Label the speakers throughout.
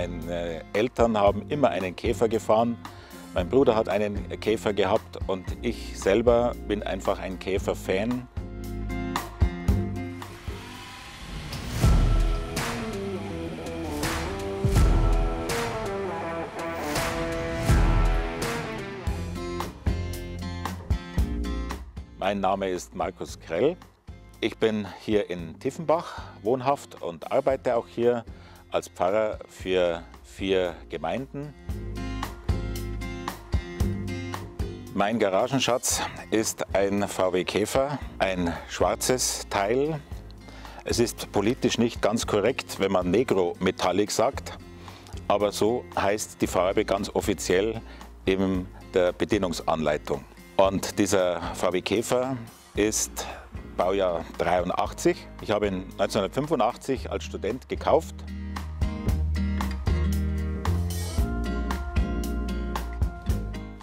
Speaker 1: Meine Eltern haben immer einen Käfer gefahren. Mein Bruder hat einen Käfer gehabt und ich selber bin einfach ein Käfer-Fan. Mein Name ist Markus Krell. Ich bin hier in Tiffenbach wohnhaft und arbeite auch hier als Pfarrer für vier Gemeinden. Mein Garagenschatz ist ein VW Käfer, ein schwarzes Teil. Es ist politisch nicht ganz korrekt, wenn man Negro Metallic sagt, aber so heißt die Farbe ganz offiziell in der Bedienungsanleitung. Und dieser VW Käfer ist Baujahr 83. Ich habe ihn 1985 als Student gekauft.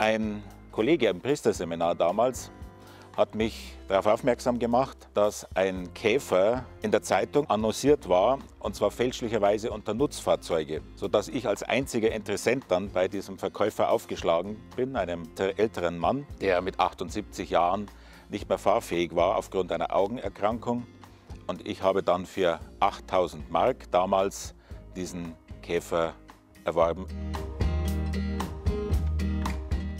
Speaker 1: Ein Kollege im Priesterseminar damals hat mich darauf aufmerksam gemacht, dass ein Käfer in der Zeitung annonciert war, und zwar fälschlicherweise unter Nutzfahrzeuge, sodass ich als einziger Interessent dann bei diesem Verkäufer aufgeschlagen bin, einem älteren Mann, der mit 78 Jahren nicht mehr fahrfähig war aufgrund einer Augenerkrankung. Und ich habe dann für 8000 Mark damals diesen Käfer erworben.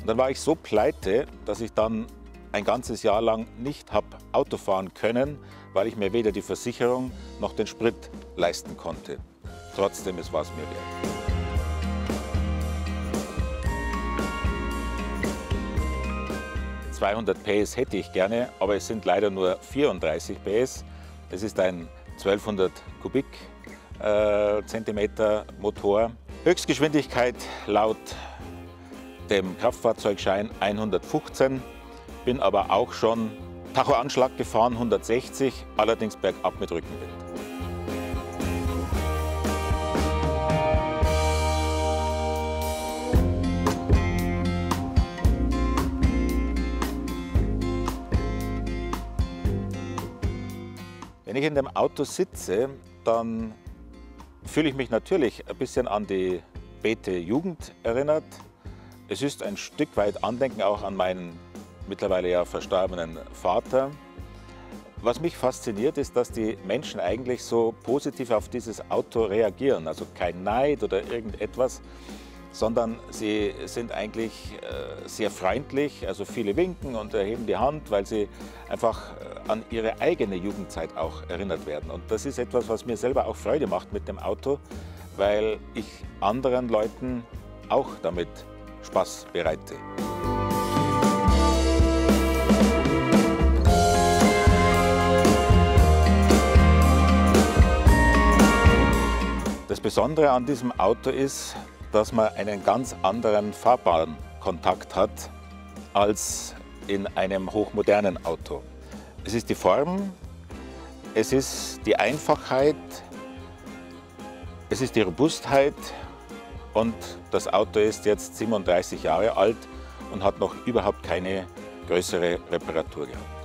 Speaker 1: Und dann war ich so pleite, dass ich dann ein ganzes Jahr lang nicht habe Auto fahren können, weil ich mir weder die Versicherung noch den Sprit leisten konnte. Trotzdem, es war es mir wert. ...200 PS hätte ich gerne, aber es sind leider nur 34 PS. Es ist ein 1200 Kubik äh. Höchstgeschwindigkeit laut dem Kraftfahrzeugschein 115 bin aber auch schon Tachoanschlag gefahren, 160, allerdings bergab mit Rückenwind. Wenn ich in dem Auto sitze, dann fühle ich mich natürlich ein bisschen an die Bete Jugend erinnert. Es ist ein Stück weit Andenken auch an meinen mittlerweile ja verstorbenen Vater. Was mich fasziniert, ist, dass die Menschen eigentlich so positiv auf dieses Auto reagieren. Also kein Neid oder irgendetwas, sondern sie sind eigentlich äh, sehr freundlich. Also viele winken und erheben die Hand, weil sie einfach äh, an ihre eigene Jugendzeit auch erinnert werden. Und das ist etwas, was mir selber auch Freude macht mit dem Auto, weil ich anderen Leuten auch damit Spaß bereite. Das Besondere an diesem Auto ist, dass man einen ganz anderen Fahrbahnkontakt hat als in einem hochmodernen Auto. Es ist die Form, es ist die Einfachheit, es ist die Robustheit und das Auto ist jetzt 37 Jahre alt und hat noch überhaupt keine größere Reparatur gehabt.